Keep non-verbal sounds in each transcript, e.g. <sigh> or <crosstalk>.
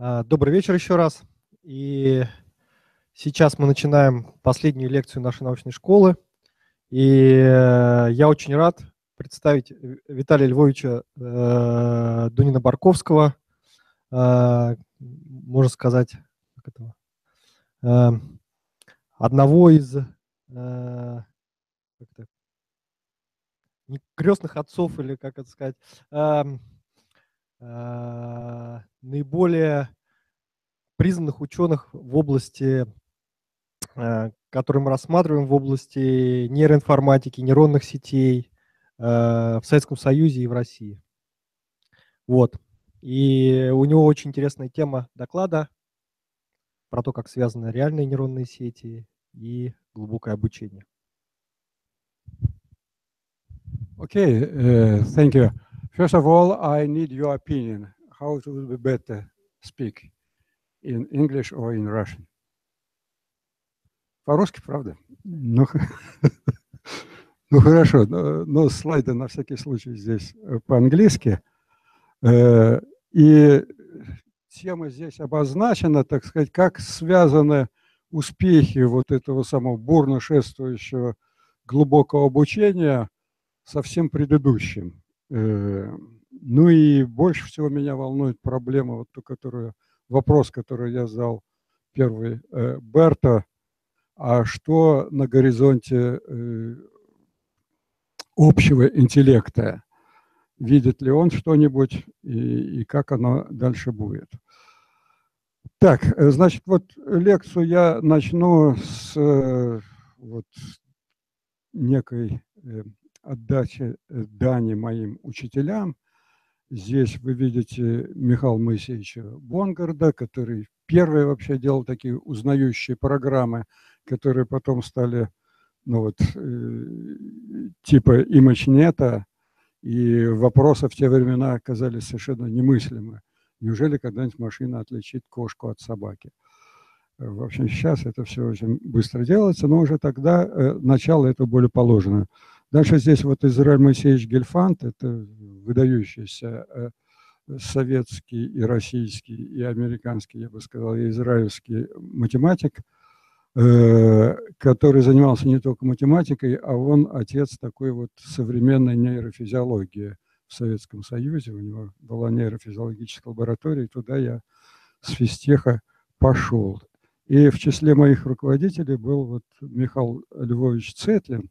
А, добрый вечер еще раз. И сейчас мы начинаем последнюю лекцию нашей научной школы. И э, я очень рад представить Виталия Львовича э, Дунина-Барковского, э, можно сказать, одного из э, крестных отцов, или как это сказать, э, Э, наиболее признанных ученых в области, э, которые мы рассматриваем в области нейроинформатики, нейронных сетей э, в Советском Союзе и в России. Вот. И у него очень интересная тема доклада про то, как связаны реальные нейронные сети и глубокое обучение. Okay, uh, thank you. First of all, I need your opinion. How it would be better speak in English or in Russian? По-русски, правда? Ну, <laughs> ну хорошо, но, но слайды на всякий случай здесь э, по-английски. Э, и тема здесь обозначена, так сказать, как связаны успехи вот этого самого бурно шествующего глубокого обучения со всем предыдущим. Э, ну и больше всего меня волнует проблема, вот ту, которую, вопрос, который я задал первый э, Берта, а что на горизонте э, общего интеллекта? Видит ли он что-нибудь и, и как оно дальше будет? Так, значит, вот лекцию я начну с вот некой отдачи э, дани моим учителям. Здесь вы видите Михаила Моисеевича Бонгарда, который первый вообще делал такие узнающие программы, которые потом стали ну вот, э, типа имачнета, и вопросы в те времена оказались совершенно немыслимы. Неужели когда-нибудь машина отличит кошку от собаки? В общем, сейчас это все очень быстро делается, но уже тогда э, начало этого более положено. Дальше здесь вот Израиль Моисеевич Гельфанд, это выдающийся э, советский и российский, и американский, я бы сказал, и израильский математик, э, который занимался не только математикой, а он отец такой вот современной нейрофизиологии в Советском Союзе. У него была нейрофизиологическая лаборатория, и туда я с физтеха пошел. И в числе моих руководителей был вот Михаил Львович Цетлин,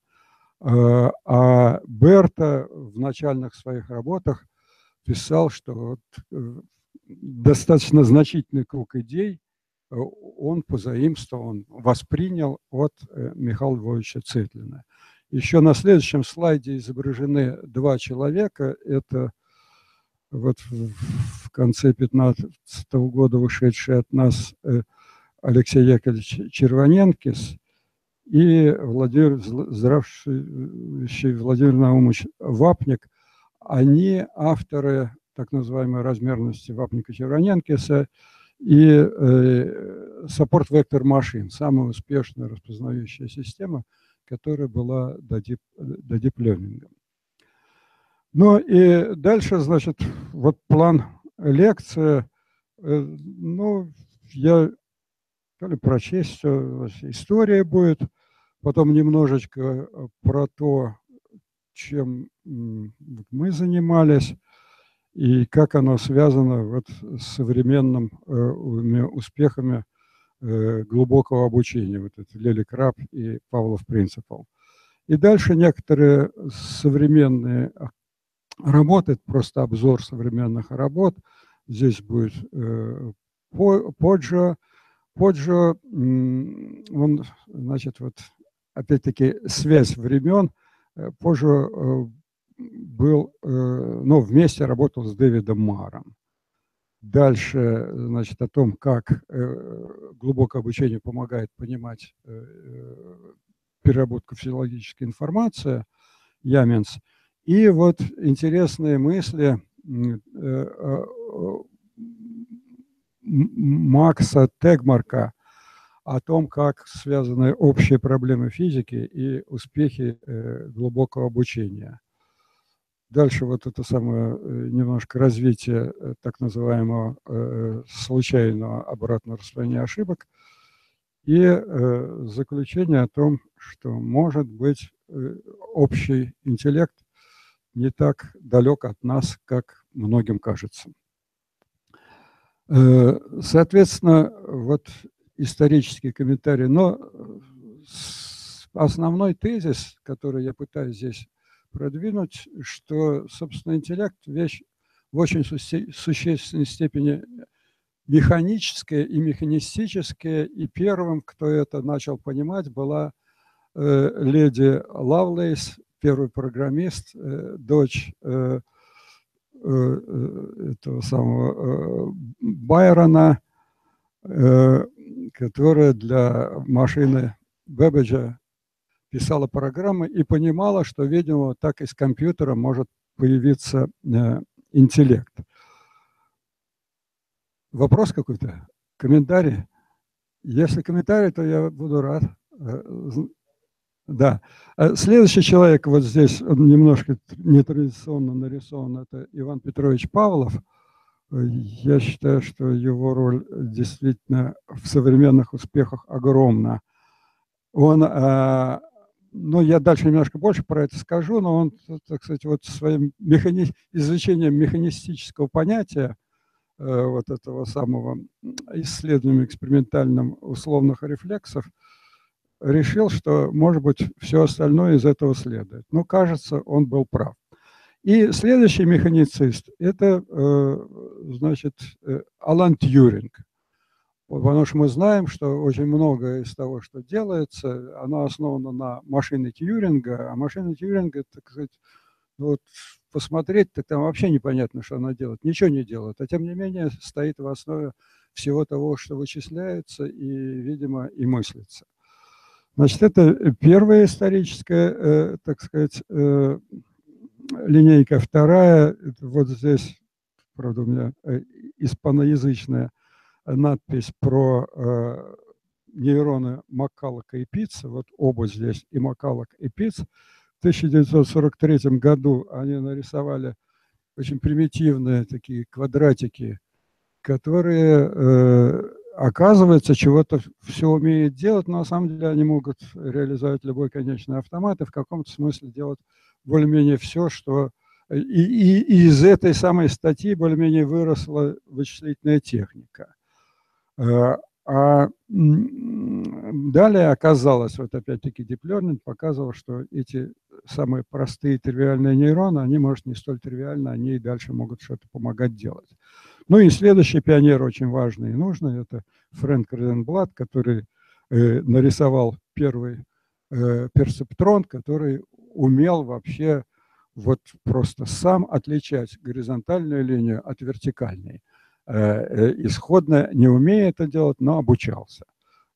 а Берта в начальных своих работах писал, что вот э, достаточно значительный круг идей э, он позаимствовал, он воспринял от Михаила Львовича Цетлина. Еще на следующем слайде изображены два человека. Это вот в конце 15 года вышедший от нас Алексей Яковлевич Червоненкис и Владимир, здравствующий Владимир Наумович Вапник, они авторы так называемой размерности Вапника Чевроненкиса и э, Support Vector Machine, самая успешная распознающая система, которая была до, дип, до диплеминга. Ну и дальше, значит, вот план лекции. Э, ну, я то ли прочесть история будет, потом немножечко э, про то, чем мы занимались и как оно связано вот с современными э, успехами э, глубокого обучения, вот это Лели Краб и Павлов Принципал. И дальше некоторые современные работы, просто обзор современных работ. Здесь будет Поджо. Поджо, он, значит, вот опять-таки, связь времен. Э, позже э, был, э, ну, вместе работал с Дэвидом Маром. Дальше, значит, о том, как глубокое обучение помогает понимать переработку физиологической информации, Яменс. И вот интересные мысли Макса Тегмарка о том, как связаны общие проблемы физики и успехи э, глубокого обучения. дальше вот это самое немножко развитие так называемого случайного обратного распространения ошибок и заключение о том, что может быть общий интеллект не так далек от нас, как многим кажется. Э, соответственно, вот исторический комментарий, но основной тезис, который я пытаюсь здесь продвинуть, что, собственно, интеллект – вещь в очень существенной степени механическая и механистическая, и первым, кто это начал понимать, была э, леди Лавлейс, первый программист, э, дочь э, э, этого самого Байрона, которая для машины Бэббиджа писала программы и понимала, что, видимо, так из компьютера может появиться интеллект. Вопрос какой-то? Комментарий? Если комментарий, то я буду рад. Да. А следующий человек вот здесь, он немножко нетрадиционно нарисован, это Иван Петрович Павлов. Я считаю, что его роль действительно в современных успехах огромна. Он, а, ну, я дальше немножко больше про это скажу, но он, так сказать, вот своим механи... изучением механистического понятия, э, вот этого самого исследования экспериментальным условных рефлексов – решил, что, может быть, все остальное из этого следует. Но, кажется, он был прав. И следующий механицист – это, э, значит, э, Алан Тьюринг. Потому что мы знаем, что очень многое из того, что делается, оно основано на машине Тьюринга, а машина Тьюринга, так сказать, вот посмотреть, так там вообще непонятно, что она делает. Ничего не делает, а тем не менее стоит в основе всего того, что вычисляется и, видимо, и мыслится. Значит, это первая историческая, э, так сказать, линейка. Вторая, вот здесь, правда, у меня э, испаноязычная надпись про нейроны Маккалока и Пицца. Вот оба здесь, и Маккалок, и Пиц. В 1943 году они нарисовали очень примитивные такие квадратики, которые оказывается, чего-то все умеет делать, но на самом деле они могут реализовать любой конечный автомат и в каком-то смысле делать более-менее все, что... И, и, и из этой самой статьи более-менее выросла вычислительная техника. А, а далее оказалось, вот опять-таки Deep Learning показывал, что эти самые простые тривиальные нейроны, они, может, не столь тривиальны, они и дальше могут что-то помогать делать. Ну и следующий пионер очень важный и нужный, это Фрэнк Розенблат, который э, нарисовал первый э, персептрон, который умел вообще вот просто сам отличать горизонтальную линию от вертикальной. Э, э, исходно не умея это делать, но обучался.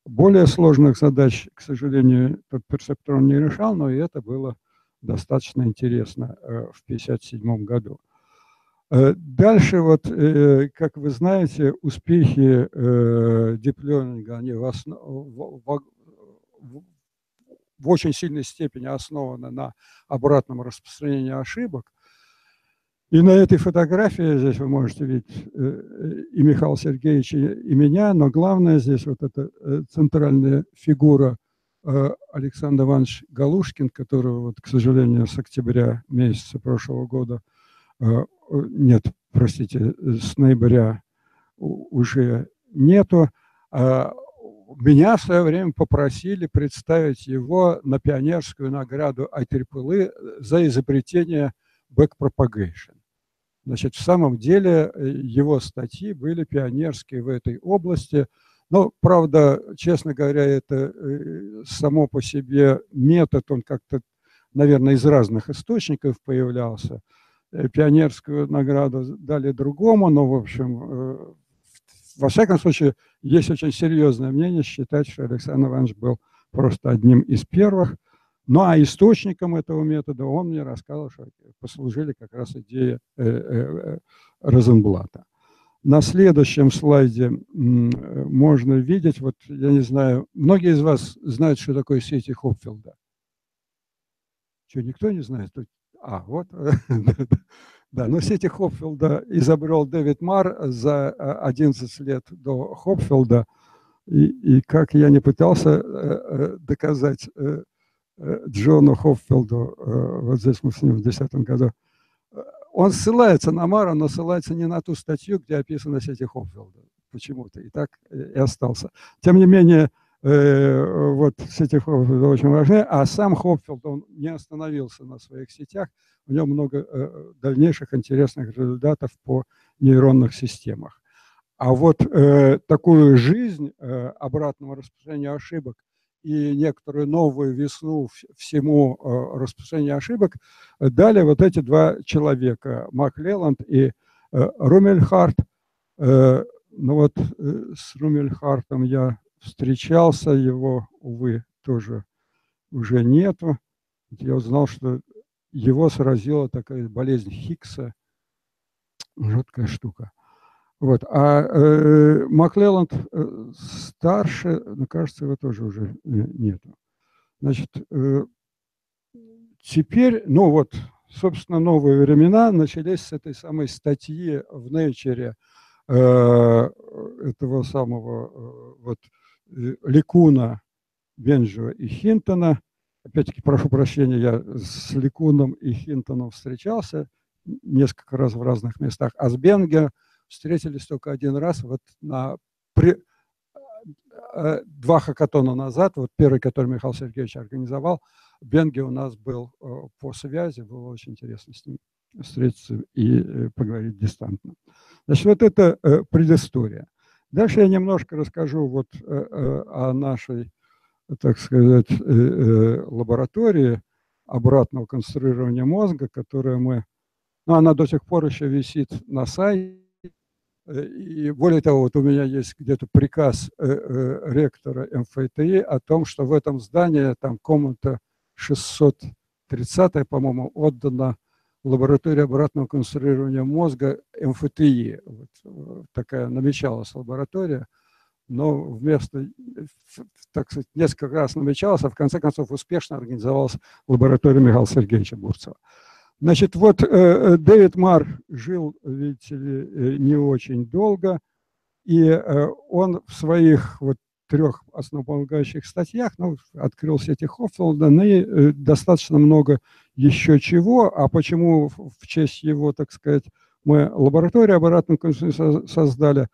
Более сложных задач, к сожалению, этот персептрон не решал, но и это было достаточно интересно э, в 1957 году. Дальше, вот, как вы знаете, успехи дипломинга, они в, основ... в, очень сильной степени основаны на обратном распространении ошибок. И на этой фотографии, здесь вы можете видеть и Михаила Сергеевича, и меня, но главное здесь вот эта центральная фигура Александр Иванович Галушкин, которого, вот, к сожалению, с октября месяца прошлого года нет, простите, с ноября уже нету. А, меня в свое время попросили представить его на пионерскую награду IEEE за изобретение backpropagation. Значит, в самом деле э, его статьи были пионерские в этой области. Но, правда, честно говоря, это э, само по себе метод, он как-то, наверное, из разных источников появлялся. Э, пионерскую награду дали другому, но, в общем, э, во всяком случае, есть очень серьезное мнение считать, что Александр Иванович был просто одним из первых. Ну а источником этого метода он мне рассказал, что послужили как раз идеи э, Розенблата. На следующем слайде можно видеть, вот я не знаю, многие из вас знают, что такое сети Хопфилда. Что, никто не знает? А, вот. <laughs> Да, но сети Хопфилда изобрел Дэвид Мар за 11 лет до Хопфилда. И, и как я не пытался доказать Джону Хопфилду, вот здесь мы с ним в 2010 году, он ссылается на Мара, но ссылается не на ту статью, где описана сети Хопфилда почему-то. И так и остался. Тем не менее, э, вот сети Хопфилда очень важны, а сам Хопфилд, он не остановился на своих сетях, у него много э, дальнейших интересных результатов по нейронных системах. А вот э, такую жизнь э, обратного распространения ошибок и некоторую новую весну всему э, распространению ошибок дали вот эти два человека, Мак Леланд и э, Румельхарт. Э, ну вот с Румельхартом я встречался, его, увы, тоже уже нету. Я узнал, что его сразила такая болезнь Хиггса, жуткая штука. Вот. А э, Маклелланд э, старше, ну, кажется, его тоже уже э, нету. Значит, э, теперь, ну вот, собственно, новые времена начались с этой самой статьи в Nature э, этого самого э, вот Ликуна, Бенджо и Хинтона. Опять-таки, прошу прощения, я с Ликуном и Хинтоном встречался несколько раз в разных местах. А с Бенге – встретились только один раз вот на при, э, два хакатона назад, вот первый, который Михаил Сергеевич организовал, Бенге у нас был э, по связи, было очень интересно с ним встретиться и э, поговорить дистантно. Значит, вот это предыстория. Дальше я немножко расскажу вот о нашей, так сказать, лаборатории обратного конструирования мозга, которая мы, ну, она до сих пор еще висит на сайте, Э, и более того, вот у меня есть где-то приказ э, э, ректора МФТИ о том, что в этом здании, там комната 630, по-моему, отдана лаборатории обратного конструирования мозга МФТИ. Вот такая намечалась лаборатория, но вместо, так сказать, несколько раз намечалась, а в конце концов успешно организовалась лаборатория Михаила Сергеевича Бурцева. Значит, вот э, э, Дэвид Мар жил, видите ли, э, не очень долго, и он в своих вот трех основополагающих статьях, ну, открыл сети Хоффилда, ну и достаточно много еще чего, а почему в честь его, так сказать, мы лабораторию обратную создали,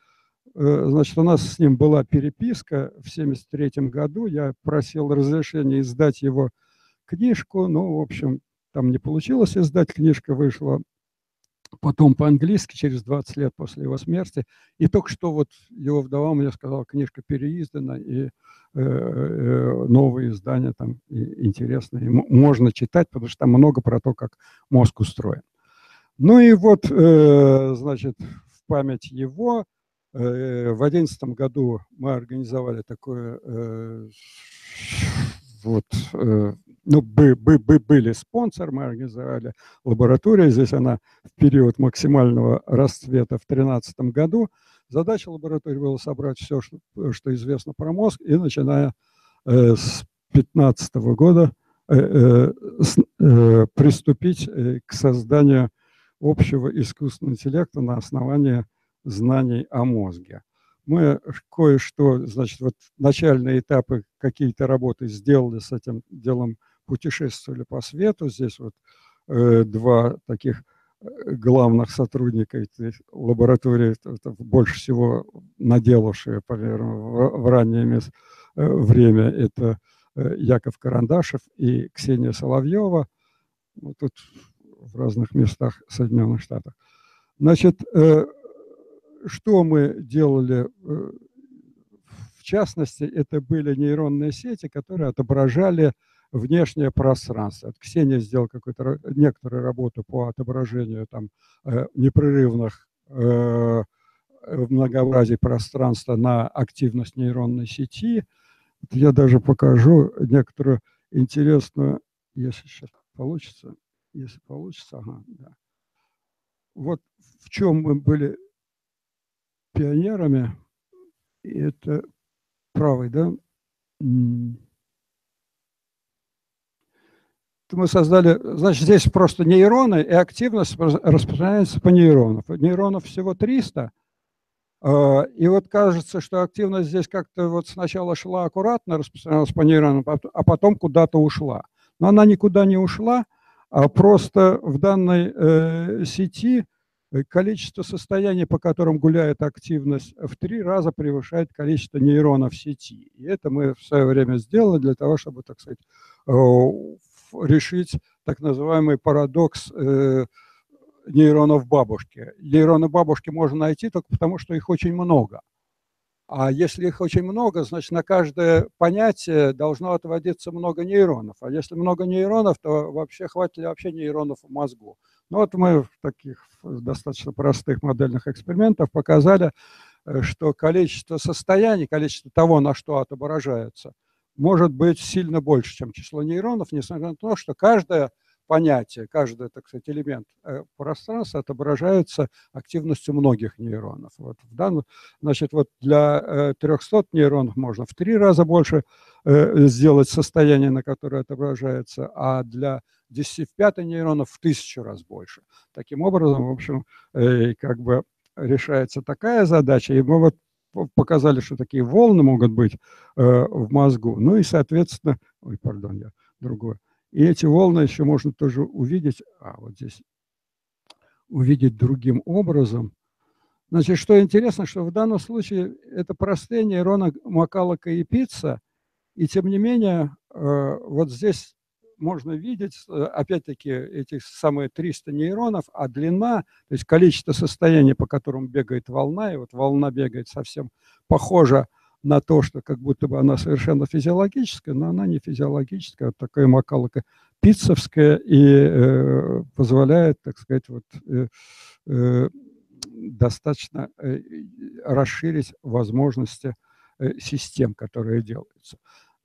значит, у нас с ним была переписка в 1973 году, я просил разрешения издать его книжку, ну, в общем, там не получилось издать, книжка вышла потом по-английски, через 20 лет после его смерти. И только что вот его вдова мне сказала, книжка переиздана, и э, э, новые издания там интересные. Можно читать, потому что там много про то, как мозг устроен. Ну и вот, э, значит, в память его э, в 2011 году мы организовали такое э, вот э, ну, бы, бы, бы, были спонсор, мы организовали лабораторию, здесь она в период максимального расцвета в 2013 году. Задача лаборатории была собрать все, что, что известно про мозг, и начиная э, с 2015 года э, э, с, э, приступить э, к созданию общего искусственного интеллекта на основании знаний о мозге мы кое-что, значит, вот начальные этапы какие-то работы сделали с этим делом, путешествовали по свету. Здесь вот э, два таких э, главных сотрудника этой лаборатории, это больше всего наделавшие, наверное, в, в раннее э, время, это э, Яков Карандашев и Ксения Соловьева, вот тут в разных местах Соединенных Штатов. Значит, что мы делали, э, в частности, это были нейронные сети, которые отображали внешнее пространство. Ксения сделала какую-то некоторую работу по отображению там, э, непрерывных э, многообразий пространства на активность нейронной сети. Я даже покажу некоторую интересную, если сейчас получится, если получится, ага, да. Вот в чем мы были пионерами, это правый, да, мы создали, значит, здесь просто нейроны, и активность распространяется по нейронам. Нейронов всего 300, а, и вот кажется, что активность здесь как-то вот сначала шла аккуратно, распространялась по нейронам, а потом куда-то ушла. Но она никуда не ушла, а просто в данной э, сети Э, количество состояний, по которым гуляет активность, в три раза превышает количество нейронов сети. И это мы в свое время сделали для того, чтобы, так сказать, э, решить так называемый парадокс э, нейронов бабушки. Нейроны бабушки можно найти только потому, что их очень много. А если их очень много, значит, на каждое понятие должно отводиться много нейронов. А если много нейронов, то вообще хватит ли вообще нейронов в мозгу? Ну вот мы в таких достаточно простых модельных экспериментах показали, э, что количество состояний, количество того, на что отображается, может быть сильно больше, чем число нейронов, несмотря на то, что каждое понятие, каждый, так сказать, элемент э, пространства отображается активностью многих нейронов. Вот в данном, значит, вот для 300 э, нейронов можно в три раза больше сделать состояние, на которое отображается, а для 10 в 5 нейронов в тысячу раз больше. Таким образом, в общем, э, как бы решается такая задача, и мы вот показали, что такие волны могут быть э, в мозгу. Ну и, соответственно, ой, пардон, я другое. И эти волны еще можно тоже увидеть, а вот здесь, увидеть другим образом. Значит, что интересно, что в данном случае это простые нейроны Макалока и Пицца, и тем не менее, э, вот здесь можно видеть, э, опять-таки, эти самые 300 нейронов, а длина, то есть количество состояний, по которым бегает волна, и вот волна бегает совсем похожа на то, что как будто бы она совершенно физиологическая, но она не физиологическая, а такая макалока пиццевская и э, позволяет, так сказать, вот, э, э, достаточно э, расширить возможности э, систем, которые делаются.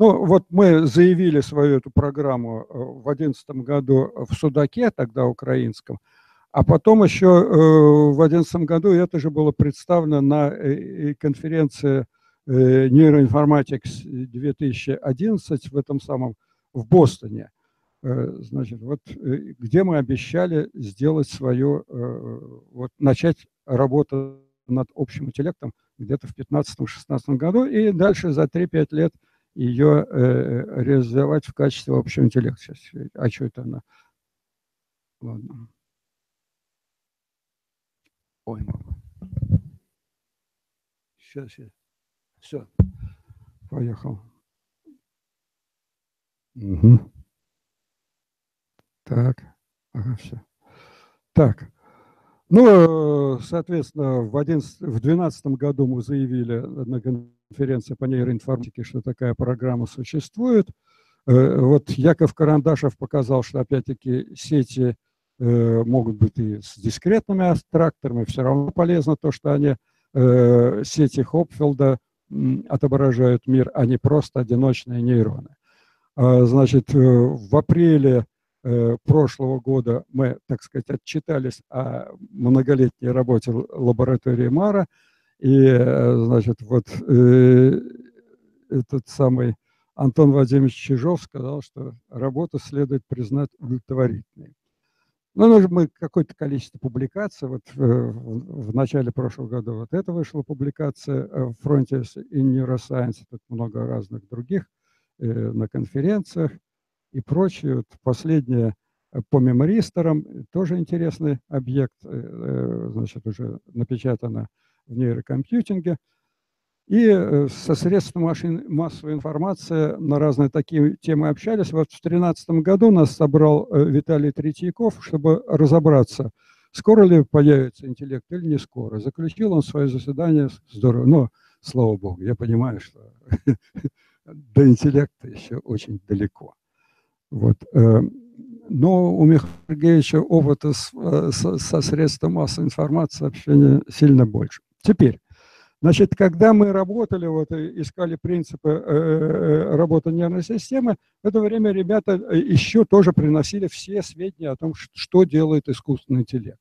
Ну, вот мы заявили свою эту программу э, в 2011 году в Судаке, тогда украинском, а потом еще э, в 2011 году это же было представлено на э, конференции Neuroinformatics 2011 в этом самом, в Бостоне. Значит, вот где мы обещали сделать свою, вот начать работу над общим интеллектом где-то в 2015-2016 году, и дальше за 3-5 лет – ее э, реализовать в качестве общего интеллекта. Сейчас, а что это она? Ладно. Ой, мама. Сейчас, сейчас. Все. Поехал. Угу. Так. Ага, все. Так. Ну, соответственно, в 2012 году мы заявили на конференции по нейроинформатике, что такая программа существует. Э, вот Яков Карандашев показал, что опять-таки сети э, могут быть и с дискретными абстракторами, все равно полезно то, что они э, сети Хопфилда отображают мир, а не просто одиночные нейроны. А, значит, в апреле прошлого года мы, так сказать, отчитались о многолетней работе лаборатории Мара. И, э, значит, вот э, этот самый Антон Владимирович Чижов сказал, что работу следует признать удовлетворительной. Ну, ну мы какое-то количество публикаций, вот в, в начале прошлого года вот это вышла публикация в Frontiers in Neuroscience, тут много разных других э, на конференциях и прочее. Вот последнее э, по мемористорам, э, тоже интересный объект, э, значит, уже напечатано в нейрокомпьютинге. И со средством массовой информации на разные такие темы общались. Вот в 2013 году нас собрал Виталий Третьяков, чтобы разобраться, скоро ли появится интеллект или не скоро. Заключил он свое заседание здорово. Но, слава богу, я понимаю, что <laughs> до интеллекта еще очень далеко. Вот. Э, но у Михаила Сергеевича опыта э, со средством массовой информации общения сильно больше. Теперь, значит, когда мы работали, вот, искали принципы э, работы нервной системы, в это время ребята еще тоже приносили все сведения о том, что делает искусственный интеллект.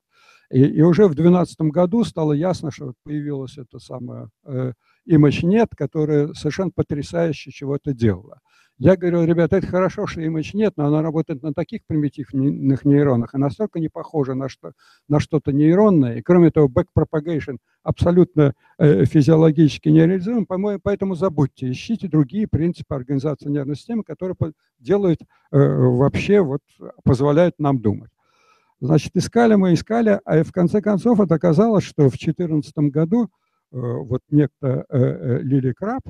И, и уже в 2012 году стало ясно, что появилась эта самая э, ImageNet, которая совершенно потрясающе чего-то делала. Я говорю, ребята, это хорошо, что image нет, но она работает на таких примитивных нейронах и настолько не похожа на, что, на что-то нейронное. И кроме того, backpropagation абсолютно э, физиологически нереализуем, поэтому забудьте, ищите другие принципы организации нервной системы, которые делают э, вообще, вот, позволяют нам думать. Значит, искали мы, искали, а в конце концов это оказалось, что в 2014 году э, вот некто э, э, Лили Краб,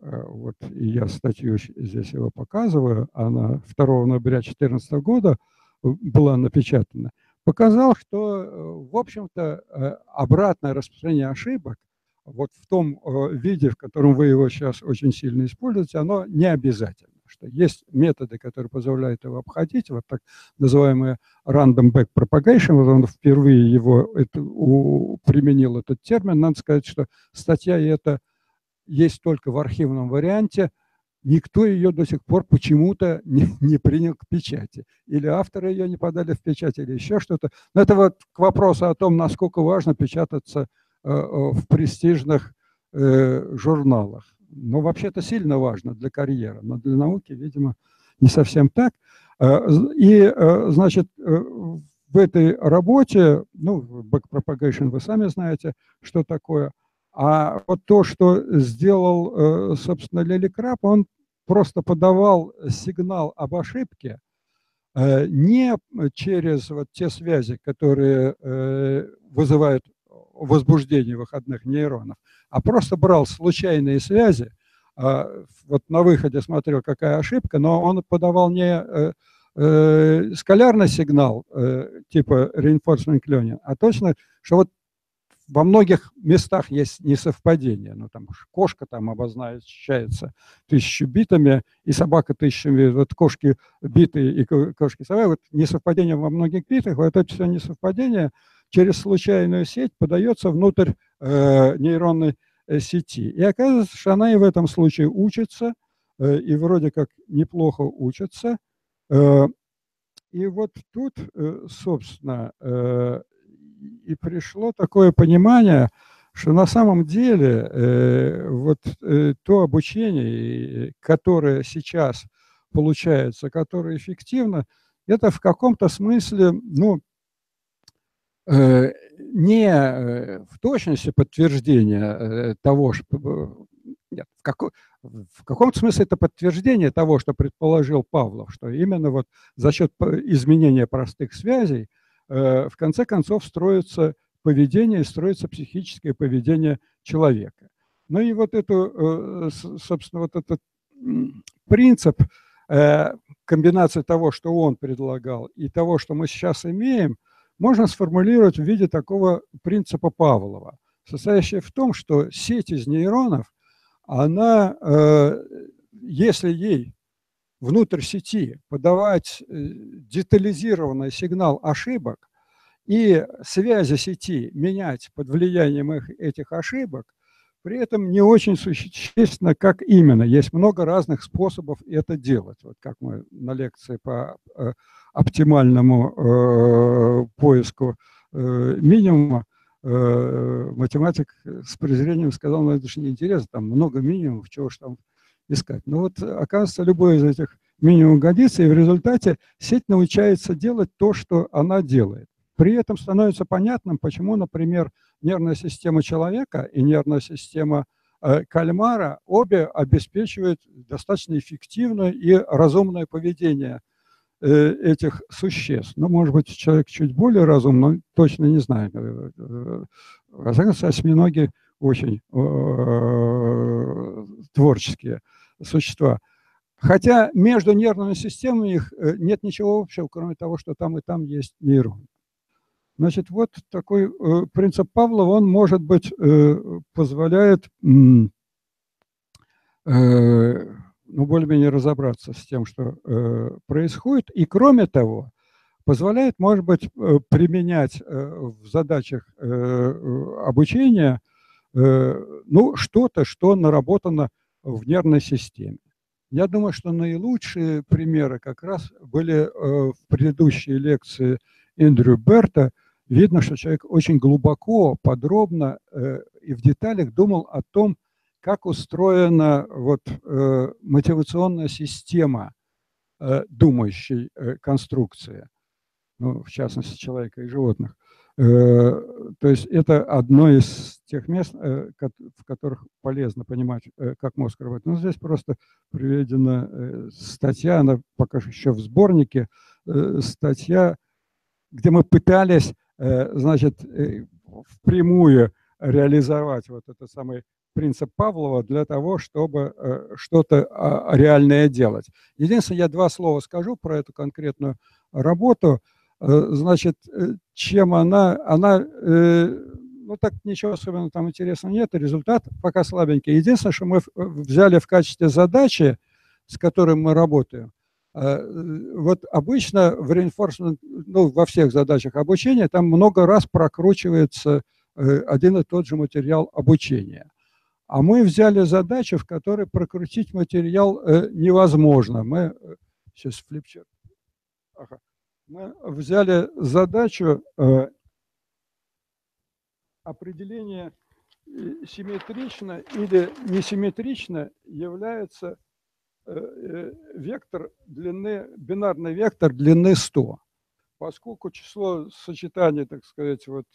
вот и я статью здесь его показываю, она 2 ноября 2014 года э, была напечатана, показал, что, э, в общем-то, обратное распространение ошибок вот в том виде, в котором вы его сейчас очень сильно используете, оно не обязательно. Что есть методы, которые позволяют его обходить, вот так называемые random back propagation, вот он впервые его это, у, применил этот термин, надо сказать, что статья эта есть только в архивном варианте, никто ее до сих пор почему-то <laughs> не, не принял к печати. Или авторы ее не подали в печать, или еще что-то. Но это вот к вопросу о том, насколько важно печататься э, э в престижных э, журналах. Но вообще-то сильно важно для карьеры, но для науки, видимо, не совсем так. И, значит, в этой работе, ну, backpropagation вы сами знаете, что такое – а вот то, что сделал, э, собственно, Лели Краб, он просто подавал сигнал об ошибке э, не через вот те связи, которые э, вызывают возбуждение выходных нейронов, а просто брал случайные связи, а, вот на выходе смотрел, какая ошибка, но он подавал не скалярный сигнал типа reinforcement learning, а точно, что вот во многих местах есть несовпадение. Ну, там кошка там обозначается тысячу битами, и собака тысячами. Вот кошки битые и кошки собаки. Вот несовпадение во многих битах, вот это все несовпадение через случайную сеть подается внутрь э, нейронной э, сети. И оказывается, что она и в этом случае учится, э, и вроде как неплохо учится. Э, и вот тут, э, собственно, э, и пришло такое понимание, что на самом деле э, вот э, то обучение, которое сейчас получается, которое эффективно, это в каком-то смысле, ну, э, не э, в точности подтверждения э, того, что нет, в, како, в каком-то смысле это подтверждение того, что предположил Павлов, что именно вот за счет изменения простых связей Э, в конце концов строится поведение, строится психическое поведение человека. Ну и вот эту, э, собственно, вот этот принцип э, комбинации того, что он предлагал, и того, что мы сейчас имеем, можно сформулировать в виде такого принципа Павлова, состоящего в том, что сеть из нейронов, она, если ей внутрь сети подавать э, детализированный сигнал ошибок и связи сети менять под влиянием их, этих ошибок, при этом не очень существенно, как именно. Есть много разных способов это делать. Вот как мы на лекции по э, оптимальному э, поиску э, минимума э, математик с презрением сказал, ну это же неинтересно, там много минимумов, чего ж там искать. Но вот оказывается, любой из этих минимум годится, и в результате сеть научается делать то, что она делает. При этом становится понятным, почему, например, нервная система человека и нервная система э, кальмара обе обеспечивают достаточно эффективное и разумное поведение э, этих существ. Ну, может быть, человек чуть более разумный, точно не знаю. Э, во всяком случае, осьминоги очень творческие существа. Хотя между нервными системами их э, нет ничего общего, кроме того, что там и там есть нейрон. Значит, вот такой э, принцип Павлова, он, может быть, э, позволяет ну, более-менее разобраться с тем, что происходит. И, кроме того, позволяет, может быть, применять в задачах обучения ну, что-то, что наработано в нервной системе. Я думаю, что наилучшие примеры как раз были э, в предыдущей лекции Эндрю Берта. Видно, что человек очень глубоко, подробно э, и в деталях думал о том, как устроена вот мотивационная система думающей конструкции, ну, в частности, человека и животных. То есть это одно из тех мест, в которых полезно понимать, как мозг работает. Но здесь просто приведена статья, она пока еще в сборнике, статья, где мы пытались, значит, впрямую реализовать вот этот самый принцип Павлова для того, чтобы э, что-то а, реальное делать. Единственное, я два слова скажу про эту конкретную работу. Э, значит, э, чем она, она, ну так ничего особенно там интересного нет, результат пока слабенький. Единственное, что мы взяли в качестве задачи, с которой мы работаем, вот обычно в reinforcement, ну, во всех задачах обучения там много раз прокручивается Э, один и тот же материал обучения. А мы взяли задачу, в которой прокрутить материал э, невозможно. Мы сейчас э, флипчарт. Ага. Мы взяли задачу определения симметрично или несимметрично является вектор длины, бинарный вектор длины 100. Поскольку число сочетаний, так сказать, вот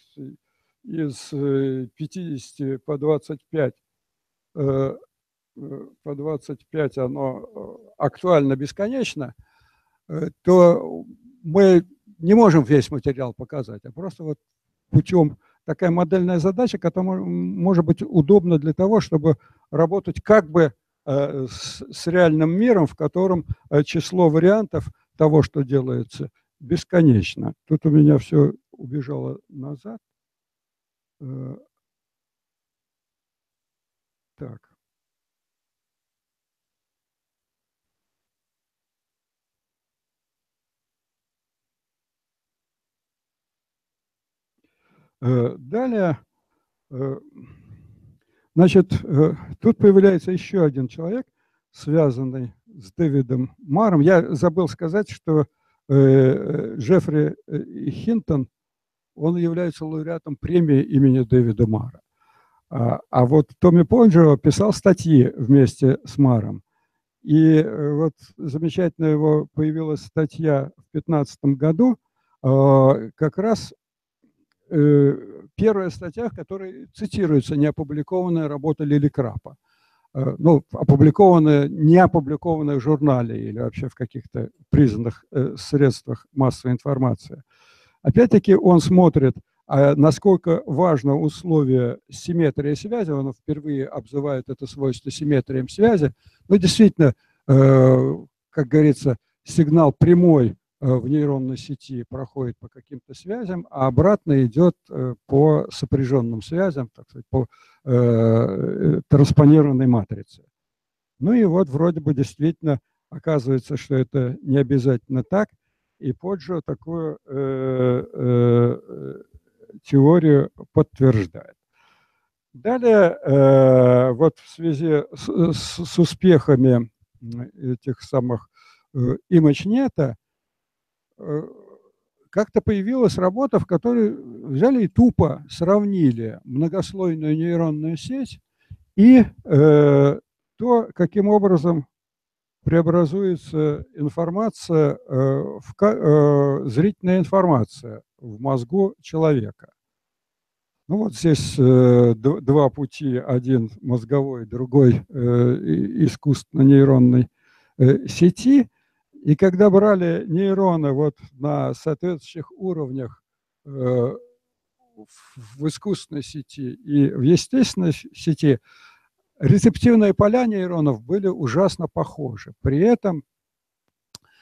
из 50 э, по 25, э, э, по 25 оно актуально бесконечно, то мы не можем весь материал показать, а просто вот путем такая модельная задача, которая может быть удобна для того, чтобы работать как бы с, с реальным миром, в котором число вариантов того, что делается, бесконечно. Тут у меня все убежало назад. Э, так. Далее, э, значит, тут появляется еще один человек, связанный с Дэвидом Маром. Я забыл сказать, что Джеффри Хинтон – он является лауреатом премии имени Дэвида Мара. А, а вот Томми Понджеро писал статьи вместе с Маром. И э, вот замечательно его появилась статья в 2015 году, а, как раз э, первая статья, в которой цитируется неопубликованная работа Лили Крапа. Э, ну, опубликованная, не опубликованная в журнале или вообще в каких-то признанных средствах массовой информации. Опять-таки он смотрит, а насколько важно условие симметрии связи, он впервые обзывает это свойство симметрием связи. Ну, действительно, э, как говорится, сигнал прямой э, в нейронной сети проходит по каким-то связям, а обратно идет э, по сопряженным связям, так сказать, по транспонированной матрице. Ну и вот вроде бы действительно оказывается, что это не обязательно так – и Поджо такую э, э, теорию подтверждает. Далее, э, вот в связи с, с, с успехами этих самых э, имачнета, э, как-то появилась работа, в которой взяли и тупо сравнили многослойную нейронную сеть и э, то, каким образом преобразуется информация, э, в, э, зрительная информация в мозгу человека. Ну вот здесь э, два пути, один мозговой, другой искусственно-нейронной сети. И когда брали нейроны вот на соответствующих уровнях в искусственной сети и в естественной сети, Рецептивные поля нейронов были ужасно похожи. При этом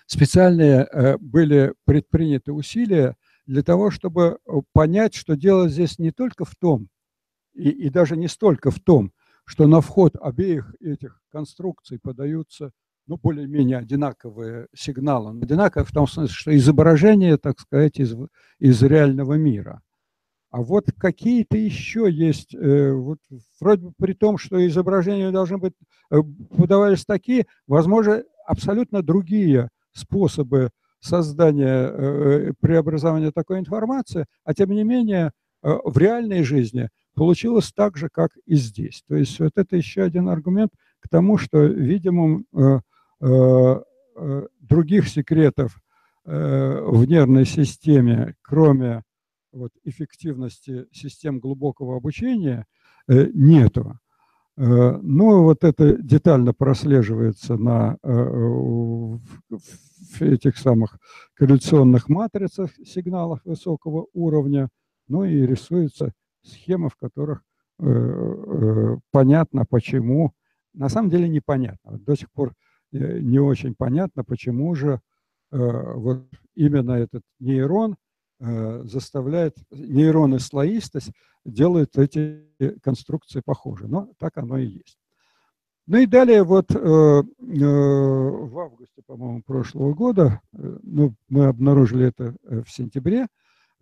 специальные э, были предприняты усилия для того, чтобы э, понять, что дело здесь не только в том, и, и даже не столько в том, что на вход обеих этих конструкций подаются ну, более-менее одинаковые сигналы. Одинаковые в том смысле, что изображение, так сказать, из, из реального мира. А вот какие-то еще есть, э, вот вроде бы при том, что изображения должны быть, э, подавались такие, возможно, абсолютно другие способы создания, э, преобразования такой информации, а тем не менее в реальной жизни получилось так же, как и здесь. То есть вот это еще один аргумент к тому, что, видимо, э, э, э, других секретов в нервной системе, кроме вот, эффективности систем глубокого обучения, нету. Ну, вот это детально прослеживается на в этих самых корреляционных матрицах, сигналах высокого уровня, ну и рисуется схемы, в которых э, э, понятно, почему. На самом деле непонятно. До сих пор э, не очень понятно, почему же вот именно этот нейрон заставляет, нейроны слоистость делают эти конструкции похожи. Но так оно и есть. Ну и далее вот в августе, по-моему, прошлого года, ну, мы обнаружили это в сентябре,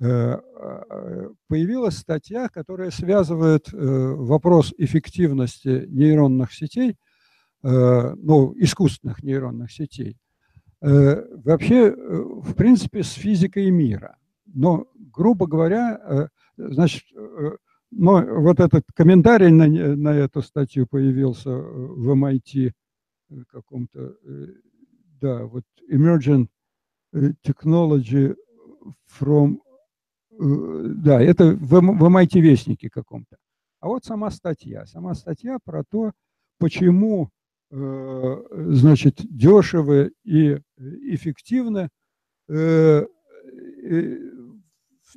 Э, э, появилась статья, которая связывает э, вопрос эффективности нейронных сетей, ну, искусственных нейронных сетей, вообще, в принципе, с физикой мира. Но, грубо говоря, значит, но вот этот комментарий на, на эту статью появился в MIT каком-то, да, вот Emerging Technology from Э, да, это в, в MIT-вестнике каком-то. А вот сама статья. Сама статья про то, почему, э, значит, дешево и эффективно э,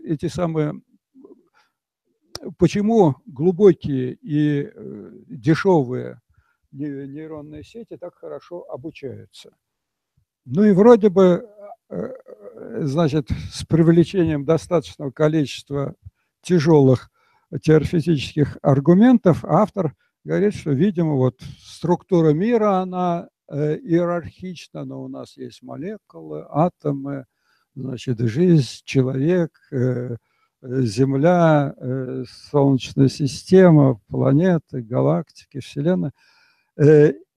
эти самые, почему глубокие и дешевые нейронные сети так хорошо обучаются. Ну и вроде бы значит, с привлечением достаточного количества тяжелых теоретических аргументов, автор говорит, что, видимо, вот структура мира, она э, иерархична, но у нас есть молекулы, атомы, значит, жизнь, человек, э, Земля, э, Солнечная система, планеты, галактики, Вселенная.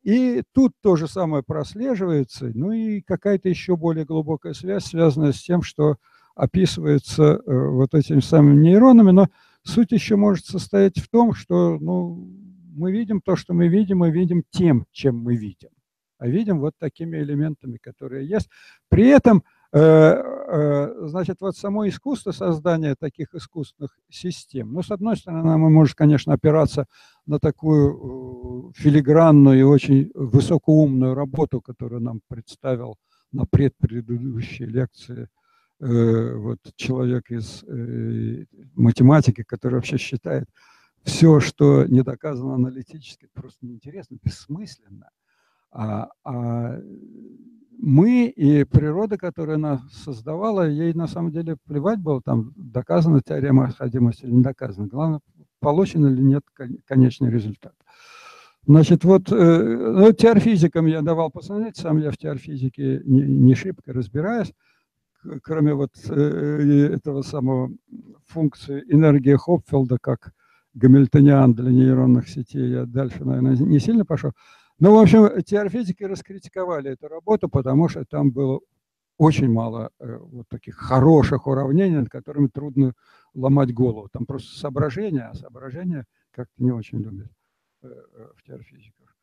И тут то же самое прослеживается, ну и какая-то еще более глубокая связь, связанная с тем, что описывается вот этими самыми нейронами, но суть еще может состоять в том, что ну, мы видим то, что мы видим, и видим тем, чем мы видим. А видим вот такими элементами, которые есть. При этом Э, э, значит, вот само искусство создания таких искусственных систем, ну, с одной стороны, мы можем, конечно, опираться на такую э, филигранную и очень высокоумную работу, которую нам представил на предпредыдущей лекции вот человек из математики, который вообще считает все, что не доказано аналитически, просто неинтересно, бессмысленно. А, а мы и природа, которая нас создавала, ей на самом деле плевать было, там доказана теорема отходимости или не доказана. Главное, получен или нет конечный результат. Значит, вот э, ну, теорфизикам я давал посмотреть, сам я в теорфизике не, не шибко разбираюсь, кроме вот э, этого самого функции энергии Хопфелда, как гамильтониан для нейронных сетей, я дальше, наверное, не сильно пошел. Ну, в общем, теоретики раскритиковали эту работу, потому что там было очень мало э, вот таких хороших уравнений, над которыми трудно ломать голову. Там просто соображения, а соображения как-то не очень любят э, э, в теорфизиках.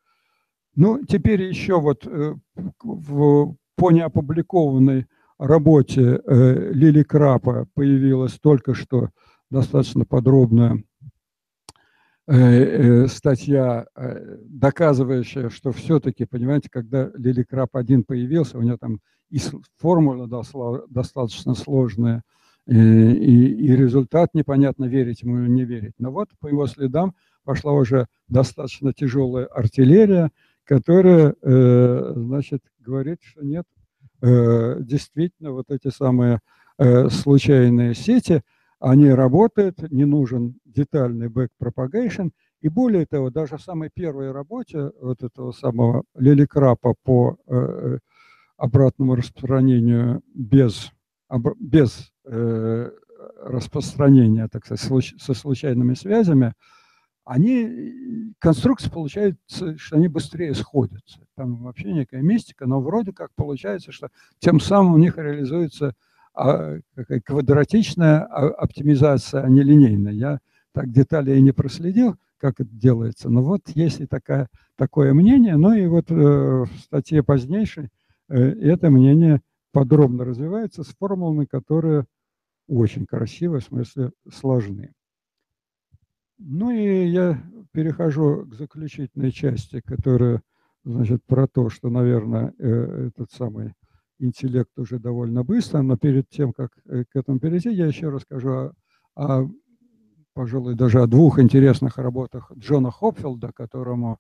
Ну, теперь еще вот э, в, по неопубликованной работе э, Лили Крапа появилась только что достаточно подробная статья, э, доказывающая, что все-таки, понимаете, когда Лили Краб один появился, у него там и формула достаточно сложная, и, и результат непонятно, верить ему или не верить. Но вот по его следам пошла уже достаточно тяжелая артиллерия, которая, значит, говорит, что нет, действительно, вот эти самые случайные сети – они работают, не нужен детальный back propagation. И более того, даже в самой первой работе вот этого самого Лиликрапа по э, обратному распространению без, об, без э, распространения, так сказать, со случайными связями, они, конструкции получается, что они быстрее сходятся. Там вообще некая мистика, но вроде как получается, что тем самым у них реализуется квадратичная оптимизация, а не линейная. Я так детали я не проследил, как это делается. Но вот есть и такая, такое мнение. Ну и вот э, в статье позднейшей э, это мнение подробно развивается с формулами, которые очень красивые, в смысле сложны. Ну и я перехожу к заключительной части, которая, значит, про то, что, наверное, э, этот самый интеллект уже довольно быстро, но перед тем, как э, к этому перейти, я еще расскажу о, о пожалуй, даже о двух интересных работах Джона Хопфилда, которому,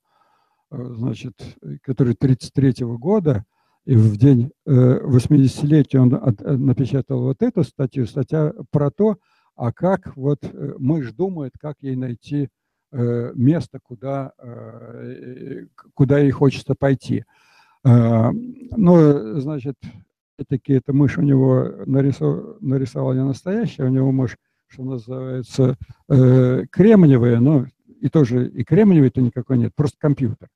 э, значит, который 33 года, и в день 80-летия он напечатал вот эту статью, статья про то, а как вот мышь думает, как ей найти место, куда, куда ей хочется пойти. Ну, значит, все-таки эта мышь у него нарисовала, нарисовала не настоящая, у него мышь, что называется, э, кремниевая, но и тоже и кремниевой-то никакой нет, просто компьютер.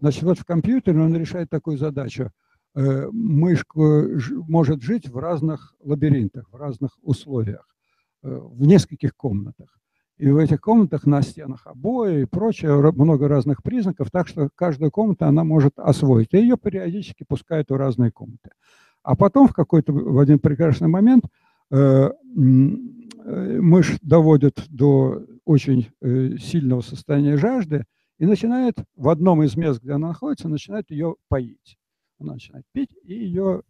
Значит, вот в компьютере он решает такую задачу. Э, мышка может жить в разных лабиринтах, в разных условиях, э, в нескольких комнатах. И в этих комнатах на стенах обои и прочее, много разных признаков, так что каждая комната она может освоить. И ее периодически пускают в разные комнаты. А потом в какой-то, в один прекрасный момент э, э, мышь доводит до очень э, сильного состояния жажды и начинает в одном из мест, где она находится, начинает ее поить. Она начинает пить, и ее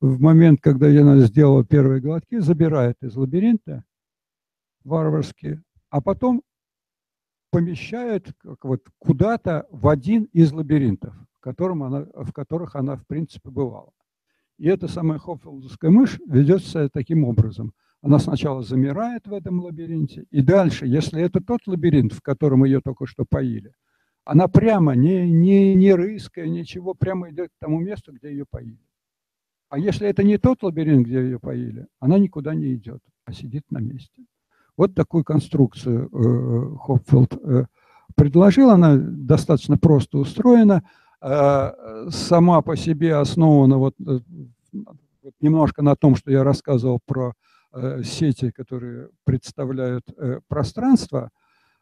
в момент, когда она сделала первые глотки, забирает из лабиринта варварски, а потом помещает как вот куда-то в один из лабиринтов, в, котором она, в которых она, в принципе, бывала. И эта самая хопфилдовская мышь ведет себя таким образом. Она сначала замирает в этом лабиринте, и дальше, если это тот лабиринт, в котором ее только что поили, она прямо, не, не, не рыская, ничего, прямо идет к тому месту, где ее поили. А если это не тот лабиринт, где ее поили, она никуда не идет, а сидит на месте. Вот такую конструкцию э, Хопфилд э, предложил. Она достаточно просто устроена, э, сама по себе основана вот, вот немножко на том, что я рассказывал про сети, которые представляют пространство.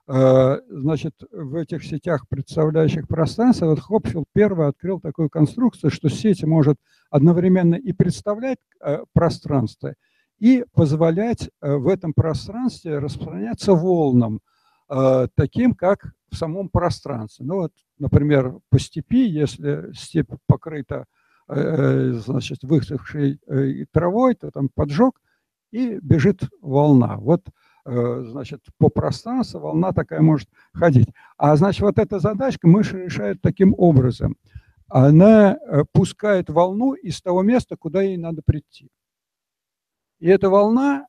Значит, в этих сетях, представляющих пространство, вот Хопфилд первый открыл такую конструкцию, что сеть может одновременно и представлять пространство, и позволять э, в этом пространстве распространяться волнам, э, таким, как в самом пространстве. Ну вот, например, по степи, если степь покрыта э, значит, высохшей травой, то там поджог, и бежит волна. Вот, значит, по пространству волна такая может ходить. А, значит, вот эта задачка мышь решает таким образом. Она пускает волну из того места, куда ей надо прийти. И эта волна,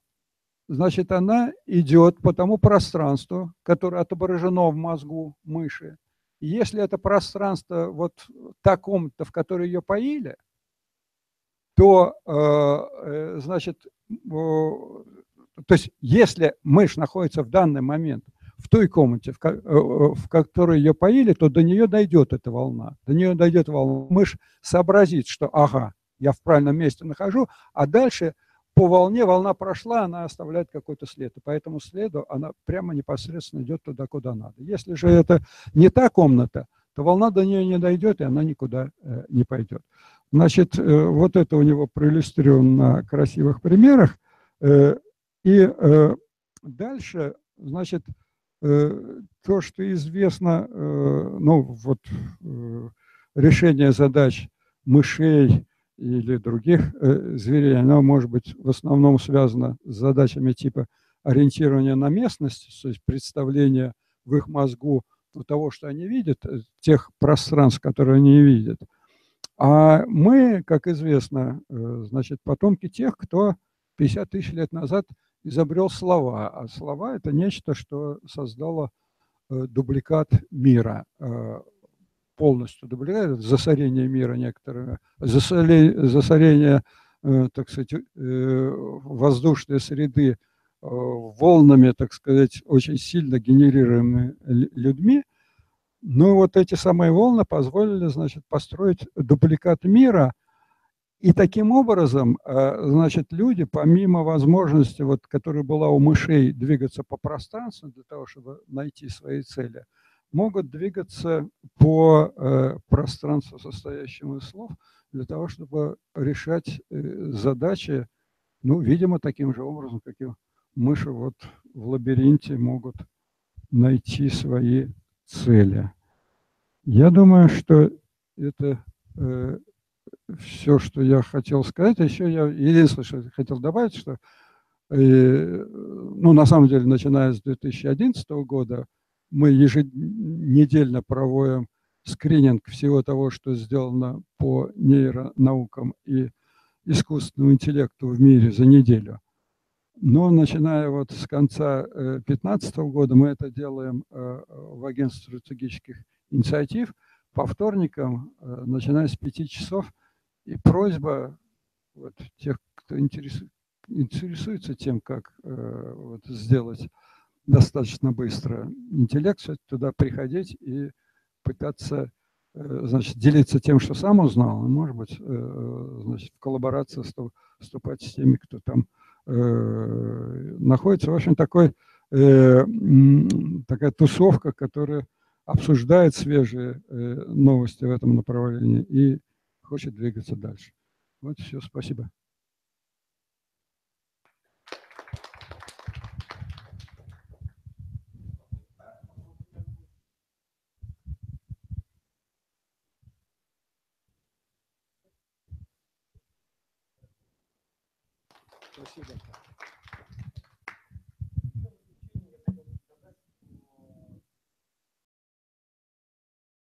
значит, она идет по тому пространству, которое отображено в мозгу мыши. И если это пространство вот та комната, в которой ее поили, то, э, э, значит, то есть если мышь находится в данный момент в той комнате, в, э, в которой ее поили, то до нее дойдет эта волна. До нее дойдет волна. Мышь сообразит, что ага, я в правильном месте нахожу, а дальше по волне, волна прошла, она оставляет какой-то след. И по этому следу она прямо непосредственно идет туда, куда надо. Если же это не та комната, то волна до нее не дойдет, и она никуда э, не пойдет. Значит, э, вот это у него проиллюстрировано на красивых примерах. Э, и дальше, значит, то, что известно, ну, вот решение задач мышей, или других э, зверей, оно может быть в основном связано с задачами типа ориентирования на местность, то есть представления в их мозгу того, что они видят, э, тех пространств, которые они видят. А мы, как известно, э, значит, потомки тех, кто 50 тысяч лет назад изобрел слова. А слова – это нечто, что создало дубликат мира полностью удовлетворяет, засорение мира некоторое, засорение, засорение э, так сказать, э, воздушной среды э, волнами, так сказать, очень сильно генерируемыми людьми. Ну вот эти самые волны позволили, значит, построить дубликат мира. И таким образом, значит, люди, помимо возможности, вот, которая была у мышей, двигаться по пространству для того, чтобы найти свои цели, могут двигаться по пространству, состоящему из слов, для того, чтобы решать задачи, ну, видимо, таким же образом, как и мыши вот в лабиринте могут найти свои цели. Я думаю, что это э, все, что я хотел сказать. Еще я единственное, что хотел добавить, что э, ну, на самом деле, начиная с 2011 года, мы еженедельно проводим скрининг всего того, что сделано по нейронаукам и искусственному интеллекту в мире за неделю. Но начиная вот с конца 2015 года мы это делаем э, в агентстве стратегических инициатив по вторникам, э, начиная с 5 часов. И просьба вот, тех, кто интересует, интересуется тем, как э, вот, сделать достаточно быстро интеллект, туда приходить и пытаться значит, делиться тем, что сам узнал, и, может быть, значит, в коллаборации вступать с теми, кто там Э, находится, в общем, такой, э, такая тусовка, которая обсуждает свежие э, новости в этом направлении и хочет двигаться дальше. Вот все. Спасибо.